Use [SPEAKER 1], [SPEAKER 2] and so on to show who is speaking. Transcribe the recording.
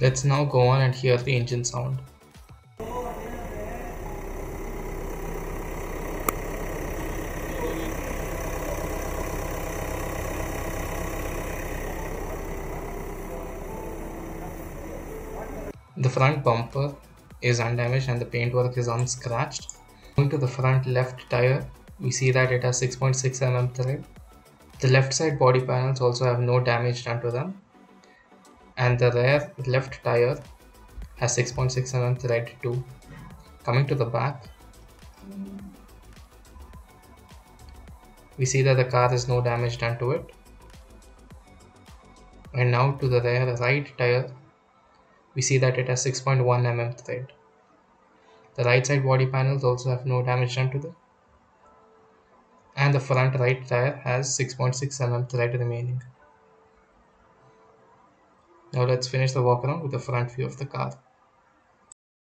[SPEAKER 1] Let's now go on and hear the engine sound. The front bumper is undamaged and the paintwork is unscratched. Going to the front left tire, we see that it has 6.6 mm tread. The left side body panels also have no damage done to them. And the rear left tire has 6.6 mm tread too. Coming to the back, we see that the car has no damage done to it. And now to the rear right tire, we see that it has 6.1 mm tread. The right side body panels also have no damage done to them. And the front right tire has 6.6 mm tread remaining. Now let's finish the walk around with the front view of the car.